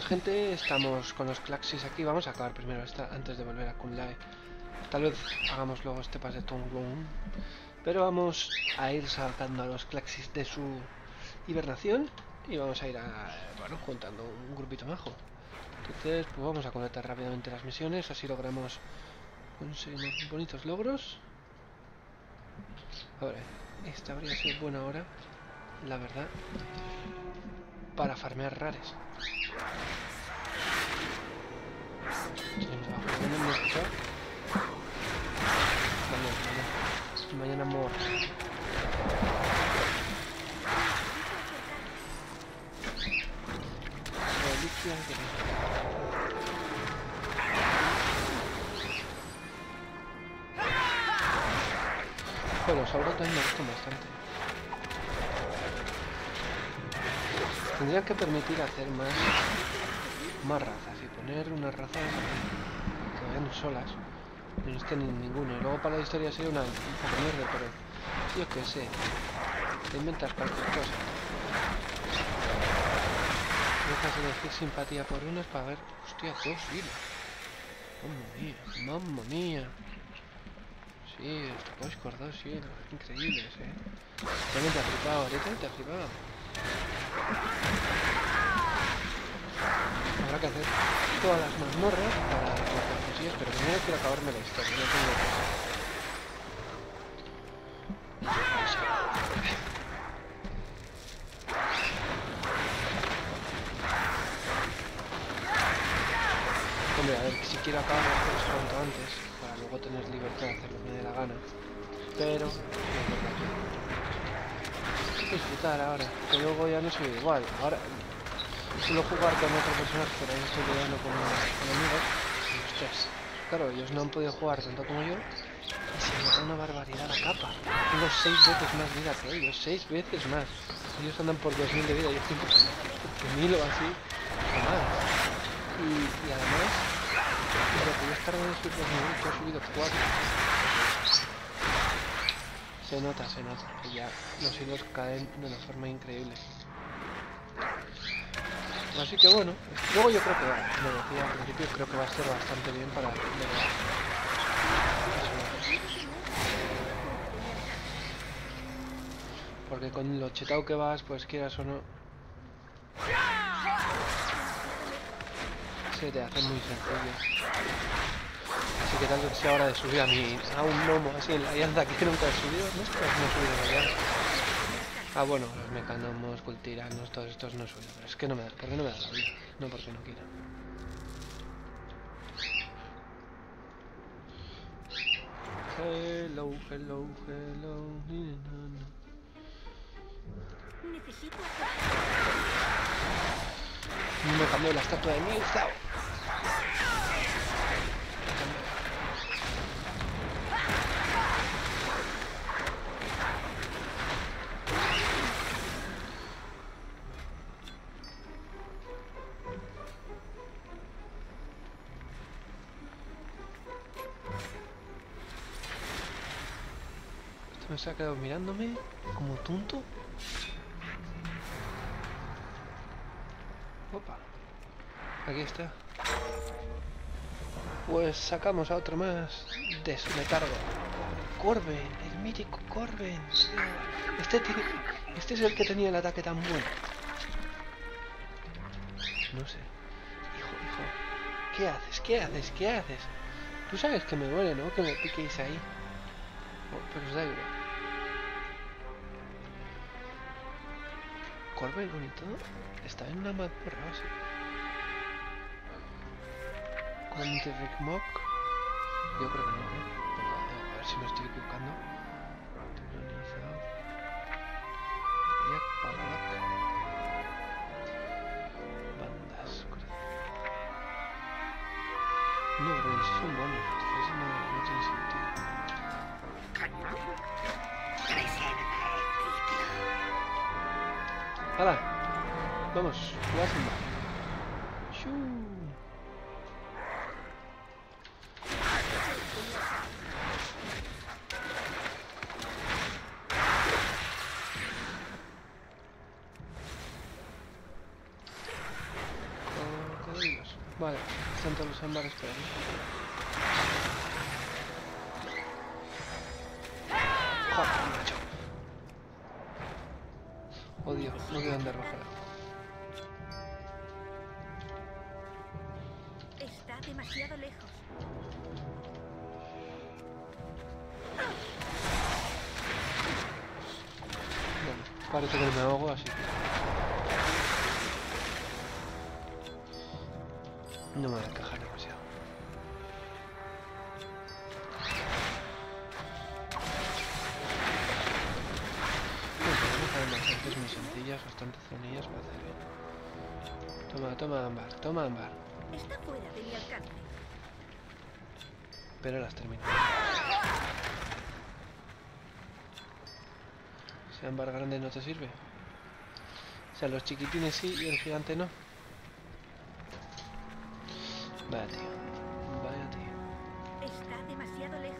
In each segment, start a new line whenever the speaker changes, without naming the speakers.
gente, estamos con los Claxis aquí, vamos a acabar primero esta antes de volver a Kunlai. Tal vez hagamos luego este pase de Tonglong, pero vamos a ir sacando a los Claxis de su hibernación y vamos a ir a, bueno, juntando un grupito majo. Entonces, pues vamos a conectar rápidamente las misiones, así logramos conseguir bonitos logros. Esta habría sido buena hora, la verdad, para farmear rares. Mañana. Reliquia Bueno, los auros también me gustan bastante. Tendrían que permitir hacer más, más razas y poner unas razas que vayan solas no estén ninguno. Y luego para la historia sería una, mierda, pero yo qué sé. Te inventas cualquier cosa. Dejas elegir simpatía por unas para ver. Hostia, dos hilos. Mamma mía, mamma mía. Sí, estos por dos hilos. Increíbles, eh. También te ha flipado, ahorita te ha flipado. Habrá que hacer todas las mazmorras para las pero primero quiero acabarme la historia, no tengo Hombre, a ver, si quiero acabar las cosas cuanto antes, para luego tener libertad de hacer lo que me dé la gana. Pero, disfrutar ahora, que luego ya no soy igual. Ahora, suelo jugar con otro personaje, pero ahí estoy jugando con, con amigos. Claro, ellos no han podido jugar tanto como yo. Y se nota una barbaridad la capa. Tengo seis veces más vida que ellos, seis veces más. Ellos andan por 2000 de vida, yo estoy por 1000 o así, o más. Y, además, lo que yo estaré en estos 2000, yo he subido 4. Se nota, se nota, que ya los hilos caen de una forma increíble. Así que bueno, luego yo creo que, como decía al principio, creo que va a ser bastante bien para Porque con lo chetado que vas, pues quieras o no... Se te hace muy sencillo. Así que tal vez sea hora de subir a mi... a un gnomo así en la llanta que nunca he subido. No es que no he subido la Ah, bueno, los mecanomos, cultiranos, todos estos no suelen, pero es que no me da, ¿por qué no me da la vida? No porque no quiera. Hello, hello, hello. Necesito. Me cambió la estatua de Se ha quedado mirándome como tonto. Opa. Aquí está. Pues sacamos a otro más de su. Corben, el mítico Corben. Este, este es el que tenía el ataque tan bueno. No sé. Hijo, hijo. ¿Qué haces? ¿Qué haces? ¿Qué haces? Tú sabes que me duele, ¿no? Que me piquéis ahí. Oh, pero os da igual. Corbel bonito está en una mazmorra así. Con Rick Mock. Yo creo que no, ¿eh? Pero, a ver si me estoy equivocando. Bandas. No, pero si son buenos, entonces no, no tiene sentido. ¡Hala! Vamos. ¡Shuu! Vale, están todos los ámbares por ahí. No quiero andar roja.
Está demasiado lejos.
Bueno, parece que me ahogo, así que... No me voy a quejar sencillas, bastante zonillas para hacer bien. Toma, toma ámbar, toma ámbar.
Está fuera de mi alcance.
Pero las termino. Si ámbar grande no te sirve. O sea, los chiquitines sí y el gigante no. Vaya tío. Vaya tío.
Está demasiado lejos.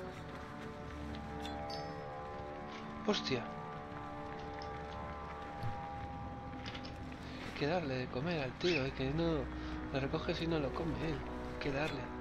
Hostia. Que darle de comer al tío, hay que no lo recoge si no lo come él. Hay que darle.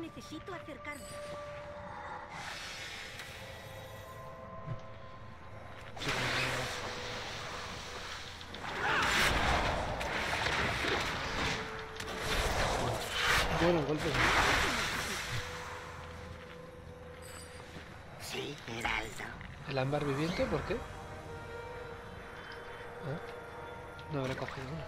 Necesito acercarme.
Bueno, golpe.
Sí, Heraldo.
¿El ámbar viviente? ¿Por qué? No habré cogido uno.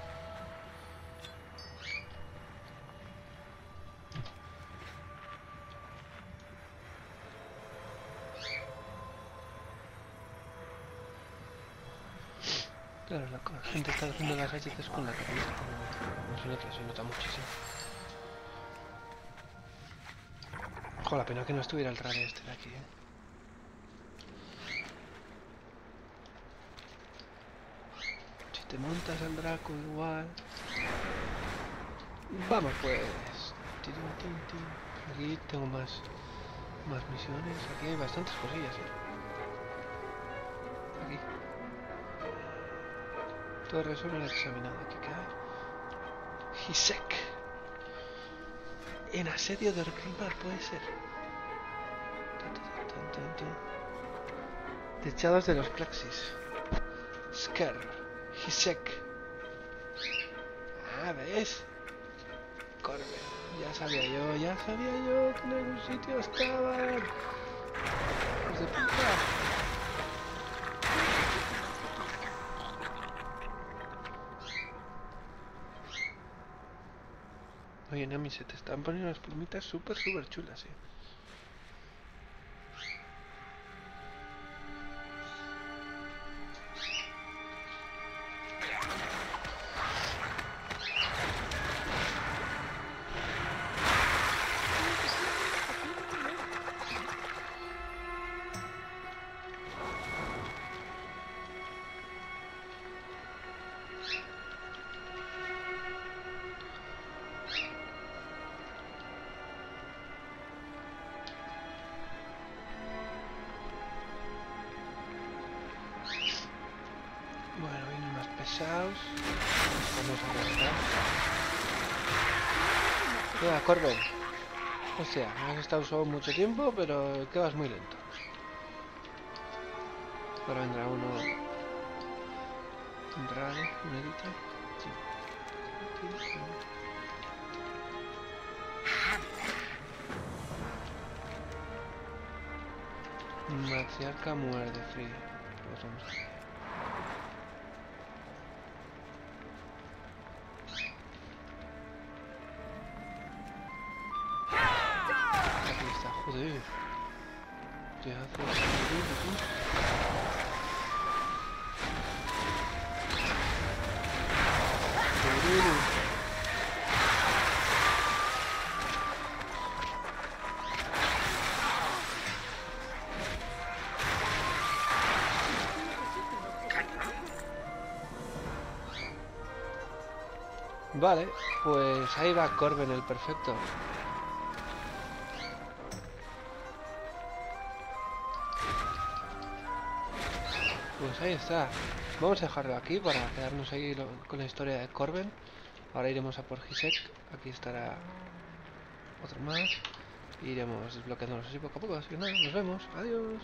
Claro, la gente está haciendo las galletas con la cabeza. No se nota, se nota muchísimo. Ojo, la pena que no estuviera el rally este de aquí, ¿eh? Montas al Draco igual. Vamos pues. Aquí tengo más, más misiones. Aquí hay bastantes cosillas. ¿eh? Aquí. Torre sobre el examinado. Aquí hay. Hisek. En asedio de Orgrimmar puede ser. Techados de los Claxis. Sker. Hisek. Ah, ¿ves? Corbe. Ya sabía yo, ya sabía yo que en algún sitio estaban. Puta. Oye, Nami, se te están poniendo las plumitas súper, súper chulas, eh. cansados. Estamos cansados. Mira, Corbel. Hostia, has estado solo mucho tiempo, pero que vas muy lento. Ahora vendrá uno. Un Rare, un edita. Sí. Matriarca muerde frío. Vamos. Vale, pues ahí va Corben el perfecto. Pues ahí está. Vamos a dejarlo aquí para quedarnos ahí con la historia de Corben. Ahora iremos a por Hisek. Aquí estará otro más. Iremos desbloqueándonos así poco a poco. Así que nada, nos vemos. Adiós.